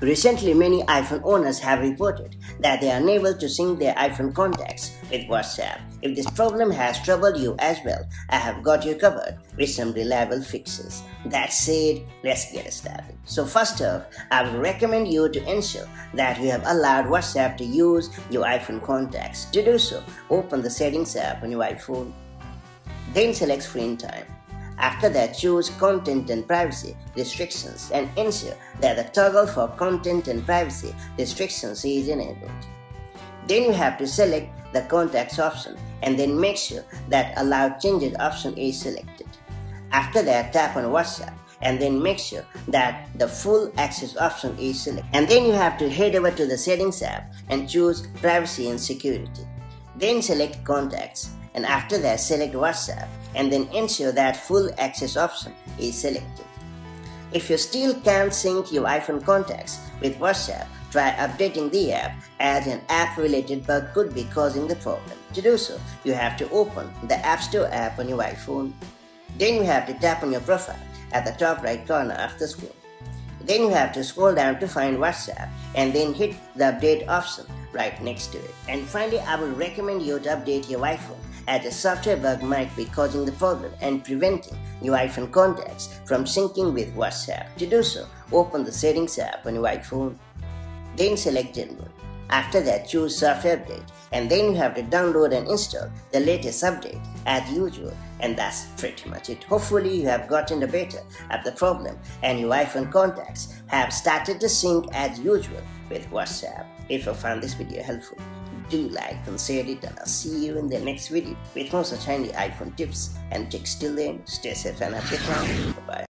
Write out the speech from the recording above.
Recently, many iPhone owners have reported that they are unable to sync their iPhone contacts with WhatsApp. If this problem has troubled you as well, I have got you covered with some reliable fixes. That said, let's get started. So first off, I would recommend you to ensure that you have allowed WhatsApp to use your iPhone contacts. To do so, open the Settings app on your iPhone. Then select Screen Time. After that, choose Content and Privacy Restrictions and ensure that the toggle for Content and Privacy Restrictions is enabled. Then you have to select the Contacts option and then make sure that Allow Changes option is selected. After that, tap on WhatsApp and then make sure that the full access option is selected. And then you have to head over to the settings app and choose privacy and security. Then select contacts and after that select WhatsApp and then ensure that full access option is selected. If you still can't sync your iPhone contacts with WhatsApp, try updating the app as an app related bug could be causing the problem. To do so, you have to open the App Store app on your iPhone. Then you have to tap on your profile at the top right corner of the screen. Then you have to scroll down to find WhatsApp and then hit the update option right next to it. And finally, I will recommend you to update your iPhone as a software bug might be causing the problem and preventing your iPhone contacts from syncing with WhatsApp. To do so, open the Settings app on your iPhone, then select General. After that, choose Software Update, and then you have to download and install the latest update as usual. And that's pretty much it. Hopefully, you have gotten the better of the problem, and your iPhone contacts have started to sync as usual with WhatsApp. If you found this video helpful, do like share it and I'll see you in the next video with more such handy iPhone tips and tricks. Till then, stay safe and happy. Bye bye.